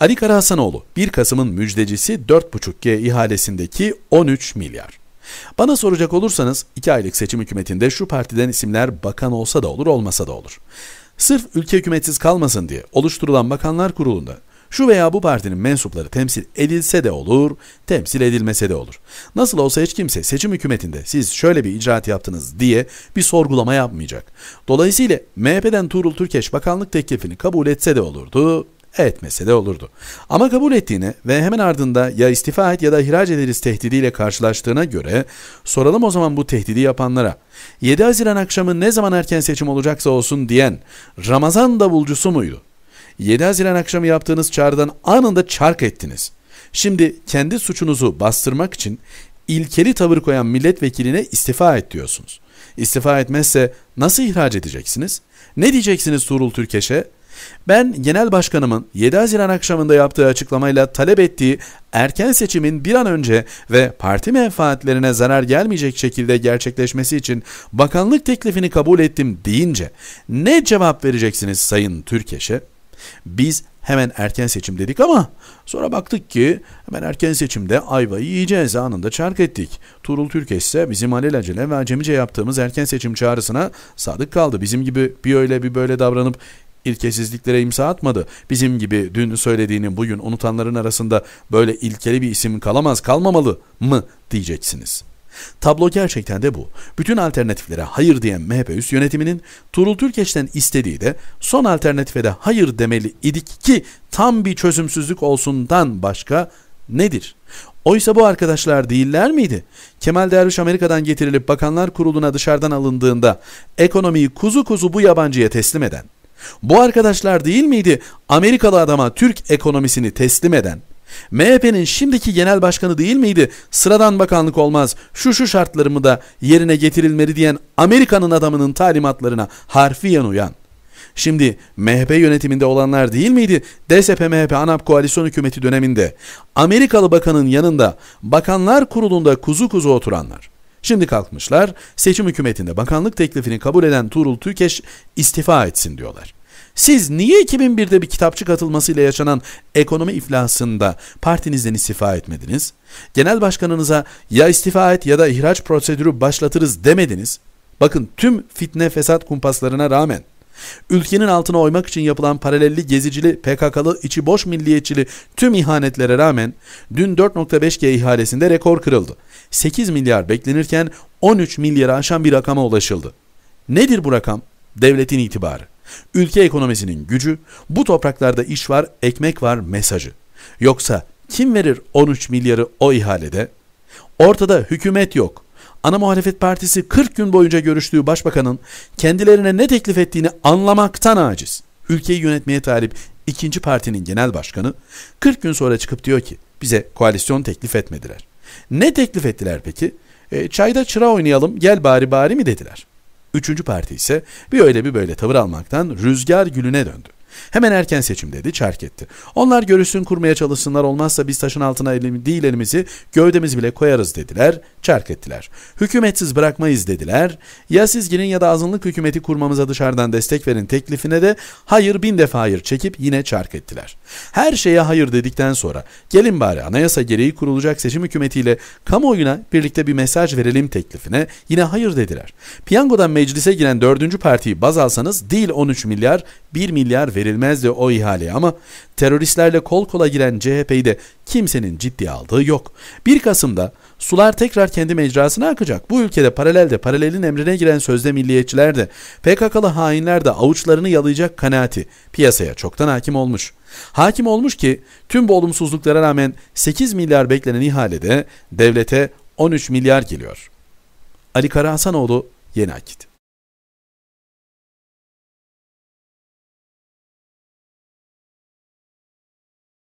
Ali Karahasanoğlu 1 Kasım'ın müjdecisi 4.5G ihalesindeki 13 milyar. Bana soracak olursanız 2 aylık seçim hükümetinde şu partiden isimler bakan olsa da olur olmasa da olur. Sırf ülke hükümetsiz kalmasın diye oluşturulan bakanlar kurulunda şu veya bu partinin mensupları temsil edilse de olur, temsil edilmese de olur. Nasıl olsa hiç kimse seçim hükümetinde siz şöyle bir icraat yaptınız diye bir sorgulama yapmayacak. Dolayısıyla MHP'den Tuğrul Türkeş bakanlık teklifini kabul etse de olurdu, etmese de olurdu. Ama kabul ettiğine ve hemen ardında ya istifa et ya da ihraç ederiz tehdidiyle karşılaştığına göre soralım o zaman bu tehdidi yapanlara. 7 Haziran akşamı ne zaman erken seçim olacaksa olsun diyen Ramazan davulcusu muydu? 7 Haziran akşamı yaptığınız çağrıdan anında çark ettiniz. Şimdi kendi suçunuzu bastırmak için ilkeli tavır koyan milletvekiline istifa et diyorsunuz. İstifa etmezse nasıl ihraç edeceksiniz? Ne diyeceksiniz Tuğrul Türkeş'e? Ben genel başkanımın 7 Haziran akşamında yaptığı açıklamayla talep ettiği erken seçimin bir an önce ve parti menfaatlerine zarar gelmeyecek şekilde gerçekleşmesi için bakanlık teklifini kabul ettim deyince ne cevap vereceksiniz Sayın Türkeş'e? Biz hemen erken seçim dedik ama sonra baktık ki hemen erken seçimde ayvayı yiyeceğiz anında çark ettik. Tuğrul Türkeş ise bizim alelacele ve acemice yaptığımız erken seçim çağrısına sadık kaldı. Bizim gibi bir öyle bir böyle davranıp ilkesizliklere imza atmadı. Bizim gibi dün söylediğini bugün unutanların arasında böyle ilkeli bir isim kalamaz kalmamalı mı diyeceksiniz. Tablo gerçekten de bu. Bütün alternatiflere hayır diyen MHP üst yönetiminin Tuğrul Türkeş'ten istediği de son alternatife de hayır demeli idik ki tam bir çözümsüzlük olsundan başka nedir? Oysa bu arkadaşlar değiller miydi? Kemal Derviş Amerika'dan getirilip bakanlar kuruluna dışarıdan alındığında ekonomiyi kuzu kuzu bu yabancıya teslim eden, bu arkadaşlar değil miydi Amerikalı adama Türk ekonomisini teslim eden? MHP'nin şimdiki genel başkanı değil miydi? Sıradan bakanlık olmaz. Şu şu şartlarımı da yerine getirilmeli diyen Amerika'nın adamının talimatlarına harfiyen uyan. Şimdi MHP yönetiminde olanlar değil miydi? DSP-MHP ANAP koalisyon hükümeti döneminde Amerikalı bakanın yanında bakanlar kurulunda kuzu kuzu oturanlar. Şimdi kalkmışlar seçim hükümetinde bakanlık teklifini kabul eden Tuğrul Türkeş istifa etsin diyorlar. Siz niye 2001'de bir kitapçı katılmasıyla yaşanan ekonomi iflasında partinizden istifa etmediniz? Genel başkanınıza ya istifa et ya da ihraç prosedürü başlatırız demediniz. Bakın tüm fitne fesat kumpaslarına rağmen Ülkenin altına oymak için yapılan paralelli gezicili, PKK'lı, içi boş milliyetçili tüm ihanetlere rağmen dün 4.5G ihalesinde rekor kırıldı. 8 milyar beklenirken 13 milyara aşan bir rakama ulaşıldı. Nedir bu rakam? Devletin itibarı. Ülke ekonomisinin gücü, bu topraklarda iş var, ekmek var mesajı. Yoksa kim verir 13 milyarı o ihalede? Ortada hükümet yok. Ana muhalefet partisi 40 gün boyunca görüştüğü başbakanın kendilerine ne teklif ettiğini anlamaktan aciz. Ülkeyi yönetmeye talip ikinci partinin genel başkanı 40 gün sonra çıkıp diyor ki bize koalisyon teklif etmediler. Ne teklif ettiler peki? E, çayda çıra oynayalım gel bari bari mi dediler. Üçüncü parti ise bir öyle bir böyle tavır almaktan rüzgar gülüne döndü. Hemen erken seçim dedi, çark etti. Onlar görüşsün kurmaya çalışsınlar olmazsa biz taşın altına elim, değil elimizi gövdemizi bile koyarız dediler, çark ettiler. Hükümetsiz bırakmayız dediler. Ya siz girin ya da azınlık hükümeti kurmamıza dışarıdan destek verin teklifine de hayır bin defa hayır çekip yine çark ettiler. Her şeye hayır dedikten sonra gelin bari anayasa gereği kurulacak seçim hükümetiyle kamuoyuna birlikte bir mesaj verelim teklifine yine hayır dediler. Piyangodan meclise giren dördüncü partiyi baz alsanız değil 13 milyar 1 milyar verilmezdi o ihaleye ama teröristlerle kol kola giren CHP'yi de kimsenin ciddiye aldığı yok. 1 Kasım'da sular tekrar kendi mecrasına akacak. Bu ülkede paralelde paralelin emrine giren sözde milliyetçiler de PKK'lı hainler de avuçlarını yalayacak kanaati piyasaya çoktan hakim olmuş. Hakim olmuş ki tüm bu olumsuzluklara rağmen 8 milyar beklenen ihalede devlete 13 milyar geliyor. Ali Karahasanoğlu Yeni Akit